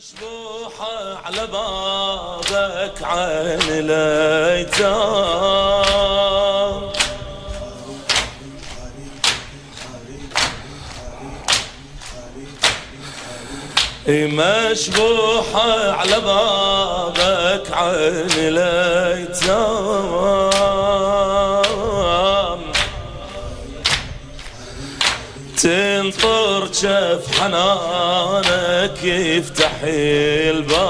مشبوحة على بابك عين الايتام مشبوحة على بابك عين الايتام جف حنانك يفتح الباب.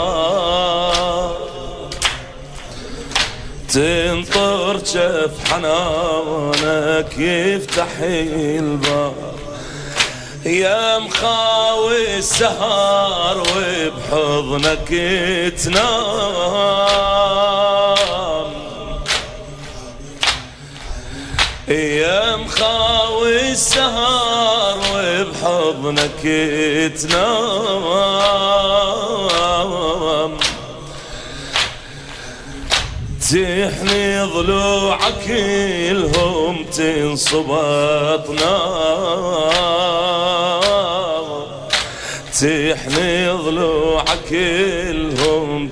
تنطر جف حنانك يفتح الباب. يا مخاوي السهر وبحضنك تنام. يا مخاوي السهر وبحضنك تنام. تحني ضلوعك الهم اطناب تحني ضلوعك الهم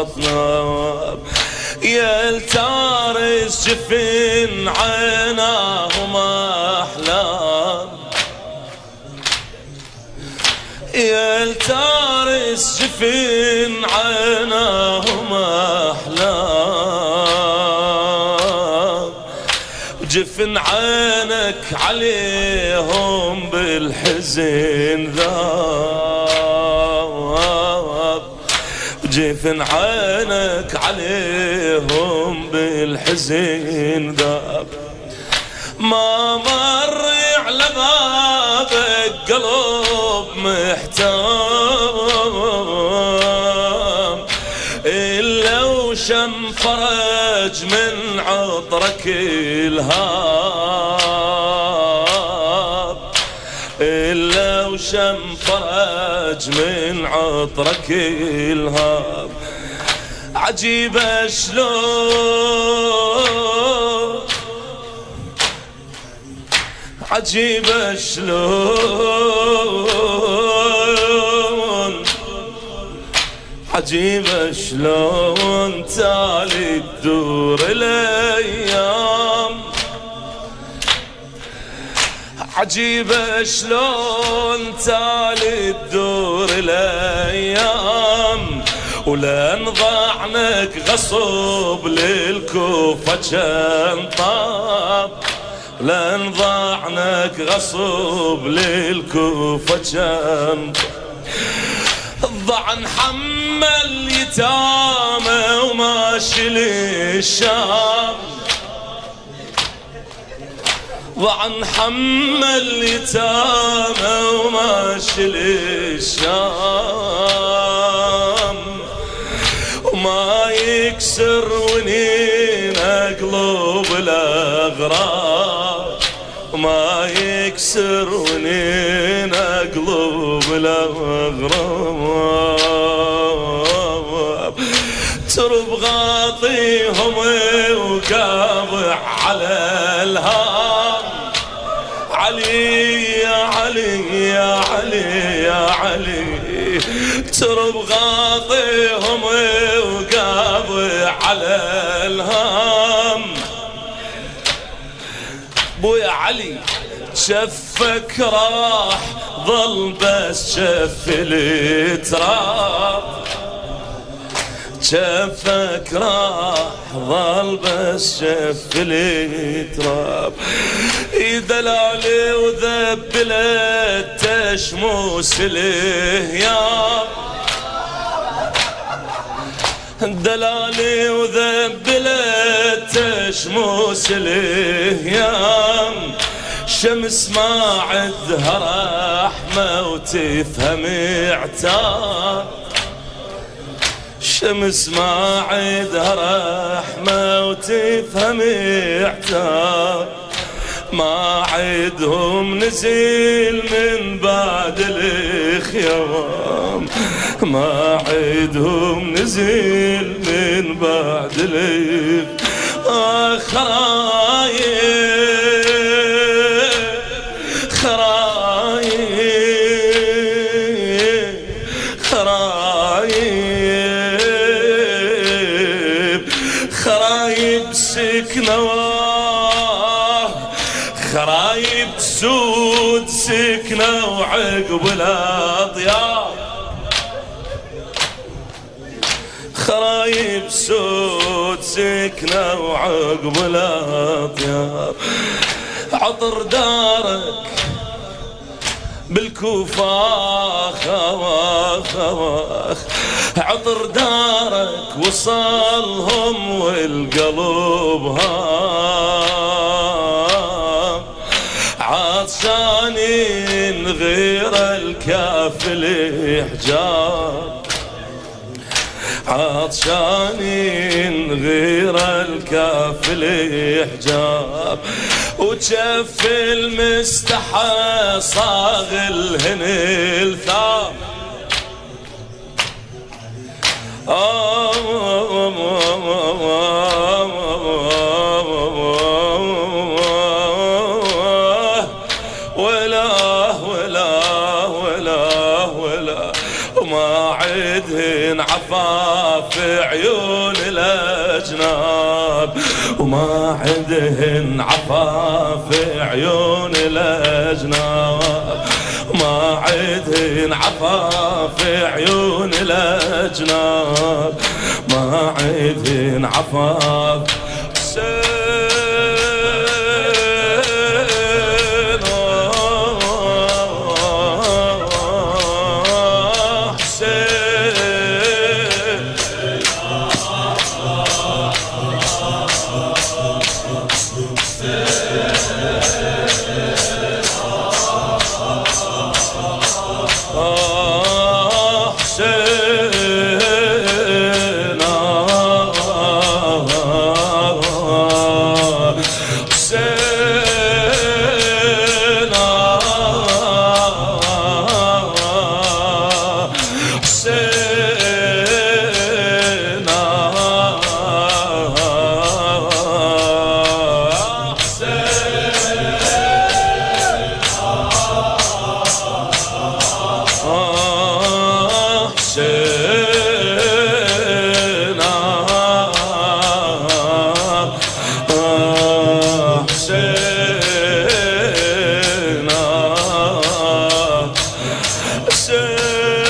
اطناب يا التارس جفن عيناهم يا التارس جفن عيناهم أحلام. جفن عينك عليهم بالحزن ذاب. جفن عينك عليهم بالحزن ذاب. ما مر على بابك قلب محتام إلا وشم فرج من عطرك الهاب. إلا وشم فرج من عطرك الهاب. عجيبة شلون عجيبة شلون؟ عجيبة شلون تالي تدور الأيام؟ عجيبة شلون تالي تدور الأيام؟ ولان ضعنك غصب للكوفة كان طاب. لأن ضعنك غصب للكوفة كان ضعن حمل يتامى وماشي للشام. ضعن حمل يتامى وماشي للشام. وما يكسر ونين قلوب الاغراب ما يكسر ونين قلوب الأغراب. ترب غاطيهم وقابع على الهام. علي يا علي يا علي يا علي. ترب غاطيهم وقابع على الهام. بويا علي شفك راح ظل بس شف التراب شفك راح ظل بس شف التراب دلالي وذبلت تشموس الهيام دلالي وذبلت تشموس الهيام. شمس ما عدها رحمة وتفهم اعتاب شمس ما عدها رحمة وتفهم اعتاب ما عدهم نزيل من بعد الخيام. ما عدهم نزيل من بعد الخيام خرايب خرايب خرايب. خرايب سكنوا خرايب سود سكنة وعقب الأطيار خرايب سود سكنة وعقب الأطيار عطر دارك بالكوفة خواخ خواخ عطر دارك وصلهم والقلب هام. عطشانين غير الكافل حجاب عطشانين غير الكافل حجاب. وجف المستحى صاغ الهن الثام ولا ولا ولا ولا وما عدهن عفاف. عيون الأجناب وما عندهن عفاف عيون الأجناب. ما عندهن عفاف عيون الأجناب. ما عندهن عفاف Hashem.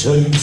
sangue.